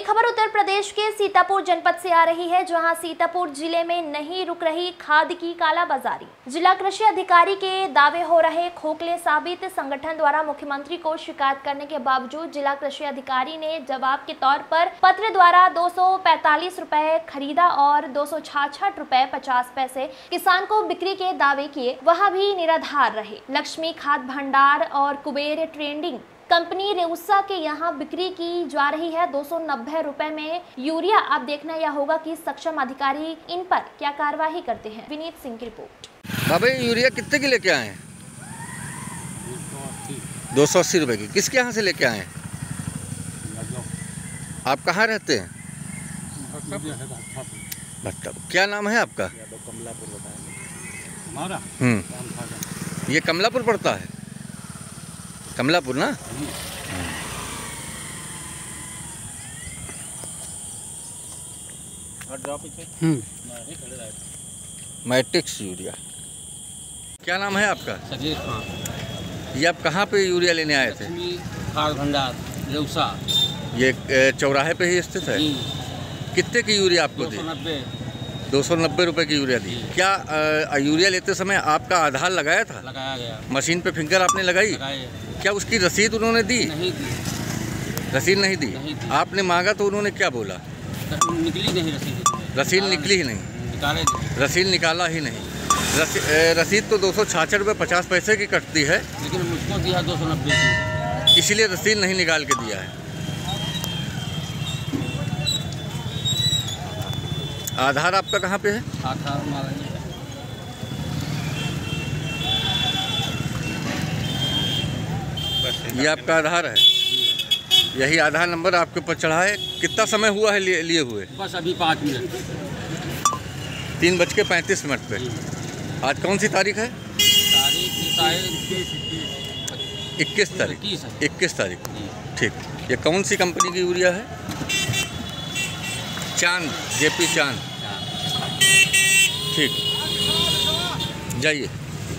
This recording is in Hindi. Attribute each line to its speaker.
Speaker 1: खबर उत्तर प्रदेश के सीतापुर जनपद से आ रही है, जहाँ सीतापुर ज़िले में नहीं रुक रही खाद की कालाबाजारी। जिला कृषि अधिकारी के दावे हो रहे खोखले साबित संगठन द्वारा मुख्यमंत्री को शिकायत करने के बावजूद जिला कृषि अधिकारी ने जवाब के तौर पर पत्र द्वारा दो रुपए खरीदा और दो सौ पचास पैसे किसान को बिक्री के दावे किए, वह भी निराधार रहे। लक्ष्मी खाद भंडार और कुबेर ट्रेंडिंग कंपनी रेउसा के यहाँ बिक्री की जा रही है। दो सौ रुपए में यूरिया अब देखना यह होगा कि सक्षम अधिकारी इन पर क्या कार्यवाही करते हैं? विनीत सिंह की रिपोर्ट।
Speaker 2: ये यूरिया कितने की लेके आए हैं? दो सौ अस्सी रुपये की। किसके यहाँ से लेके आए हैं? आप कहाँ रहते हैं? भट्टा क्या नाम है आपका?
Speaker 3: हमारा?
Speaker 2: हम्म। ये कमलापुर पड़ता है? कमलापुर ना? Matrix urea. क्या नाम है आपका?
Speaker 3: सजीर खान
Speaker 2: ये आप कहाँ पे यूरिया लेने आए थे?
Speaker 3: खाद भंडार रेउसा।
Speaker 2: ये चौराहे पे ही स्थित है? कितने की यूरिया आपको
Speaker 3: दो?
Speaker 2: दी
Speaker 3: सौ नब्बे।
Speaker 2: दो सौ नब्बे रुपये की यूरिया दी। क्या अ, यूरिया लेते समय आपका आधार लगाया था?
Speaker 3: लगाया गया।
Speaker 2: मशीन पे फिंगर आपने लगाई? क्या उसकी रसीद उन्होंने दी?
Speaker 3: नहीं दी।
Speaker 2: रसीद नहीं दी?
Speaker 3: नहीं दी।
Speaker 2: आपने मांगा तो उन्होंने क्या बोला?
Speaker 3: निकली नहीं रसीद
Speaker 2: रसीद
Speaker 3: निकली
Speaker 2: ही नहीं। रसीद निकाला ही नहीं। रसी, रसीद तो दो सौ छाछठ रुपये पचास पैसे की कटती है।
Speaker 3: लेकिन मुझको दिया दो सौ नब्बे की।
Speaker 2: इसीलिए रसीद नहीं निकाल के दिया है। आधार आपका कहाँ पे है?
Speaker 3: आधार हमारा ये
Speaker 2: आपका आधार है? यही आधार नंबर आपके ऊपर चढ़ा है? कितना समय हुआ है लिए, लिए हुए?
Speaker 3: बस अभी पाँच मिनट।
Speaker 2: तीन बज के पैंतीस मिनट पे। आज कौन सी तारीख है?
Speaker 3: तारीख
Speaker 2: इक्कीस तारीख।
Speaker 3: इक्कीस
Speaker 2: तारीख। ठीक। ये कौन सी कंपनी की यूरिया है? चाँद जेपी चाँद। ठीक। जाइए।